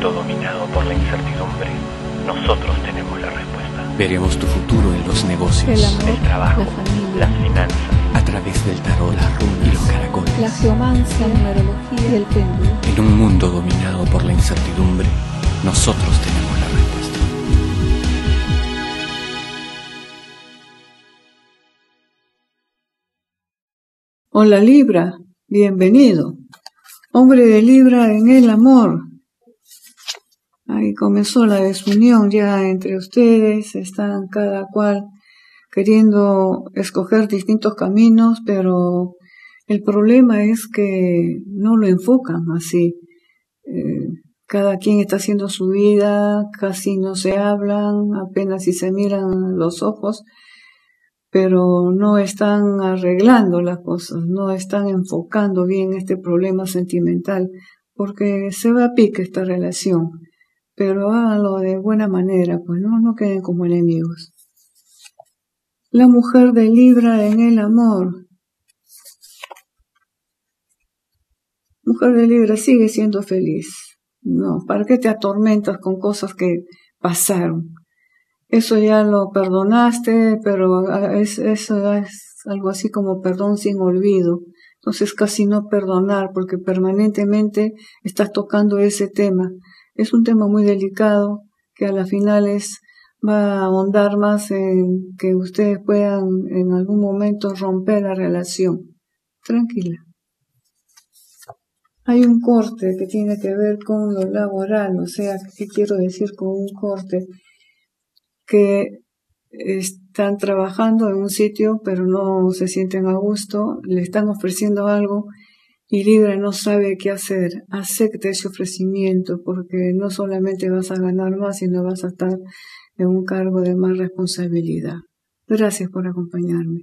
mundo dominado por la incertidumbre, nosotros tenemos la respuesta. Veremos tu futuro en los negocios, El amor, El trabajo, la familia, las finanzas, a través del tarot, la runa y los caracoles. la geomancia, la numerología y el péndulo. En un mundo dominado por la incertidumbre, nosotros tenemos la respuesta. Hola Libra, bienvenido. Hombre de Libra en el amor. Ahí comenzó la desunión ya entre ustedes, están cada cual queriendo escoger distintos caminos, pero el problema es que no lo enfocan así. Eh, cada quien está haciendo su vida, casi no se hablan, apenas si se miran los ojos, pero no están arreglando las cosas, no están enfocando bien este problema sentimental, porque se va a pique esta relación, pero háganlo de buena manera, pues no, no queden como enemigos. La mujer de Libra en el amor. Mujer de Libra sigue siendo feliz. No, ¿para qué te atormentas con cosas que pasaron? Eso ya lo perdonaste, pero es, eso es algo así como perdón sin olvido. Entonces casi no perdonar porque permanentemente estás tocando ese tema. Es un tema muy delicado que a la final es, va a ahondar más en que ustedes puedan en algún momento romper la relación. Tranquila. Hay un corte que tiene que ver con lo laboral, o sea, ¿qué quiero decir con un corte? que están trabajando en un sitio pero no se sienten a gusto, le están ofreciendo algo y Libra no sabe qué hacer. Acepte ese ofrecimiento porque no solamente vas a ganar más, sino vas a estar en un cargo de más responsabilidad. Gracias por acompañarme.